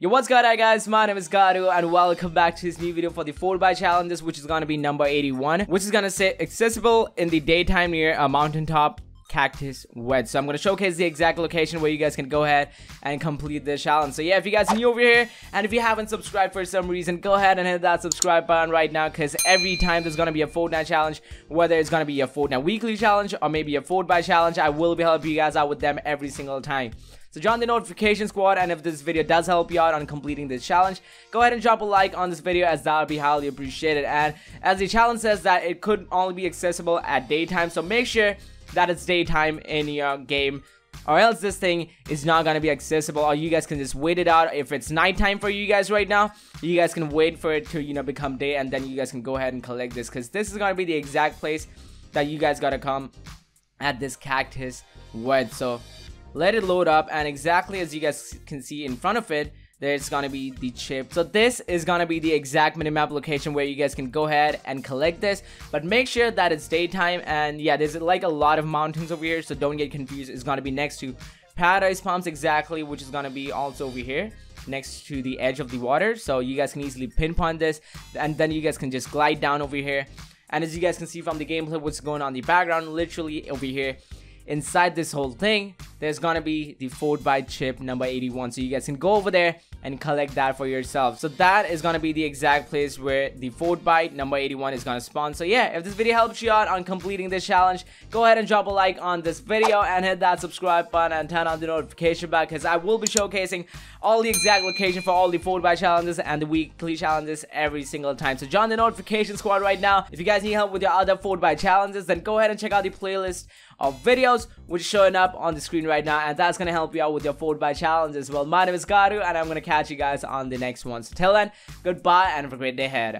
Yo, what's good, guys? My name is Gattu, and welcome back to this new video for the 4x challenges, which is gonna be number 81, which is gonna say accessible in the daytime near a mountaintop cactus wedge so i'm going to showcase the exact location where you guys can go ahead and complete this challenge. So yeah if you guys are new over here and if you haven't subscribed for some reason go ahead and hit that subscribe button right now because every time there's going to be a Fortnite challenge whether it's going to be a Fortnite weekly challenge or maybe a Fortnite challenge i will be helping you guys out with them every single time. So join the notification squad and if this video does help you out on completing this challenge, go ahead and drop a like on this video as that would be highly appreciated. And as the challenge says that it could only be accessible at daytime, so make sure that it's daytime in your game or else this thing is not to be accessible. Or you guys can just wait it out. If it's nighttime for you guys right now you guys can wait for it to you know become day and then you guys can go ahead and collect this. Because this is to be the exact place that you guys got to come at this cactus wedge so let it load up and exactly as you guys can see in front of it there's gonna be the chip. So this is gonna be the exact minimap location where you guys can go ahead and collect this. But make sure that it's daytime and yeah there's like a lot of mountains over here so don't get confused. It's gonna be next to paradise palms exactly which is gonna be also over here next to the edge of the water. So you guys can easily pinpoint this and then you guys can just glide down over here. And as you guys can see from the gameplay what's going on in the background literally over here inside this whole thing there's gonna be the Fortbyte chip number 81 so you guys can go over there and collect that for yourself. So that is gonna be the exact place where the Fortbyte number 81 is gonna spawn. So yeah if this video helps you out on completing this challenge go ahead and drop a like on this video and hit that subscribe button and turn on the notification bell because I will be showcasing all the exact location for all the Fortbyte challenges and the weekly challenges every single time. So join the notification squad right now. If you guys need help with your other Fortbyte challenges then go ahead and check out the playlist of videos which is showing up on the screen right now and that's gonna help you out with your Fortbyte challenge as well. My name is Gattu and I'm gonna catch you guys on the next one. So till then goodbye and have a great day ahead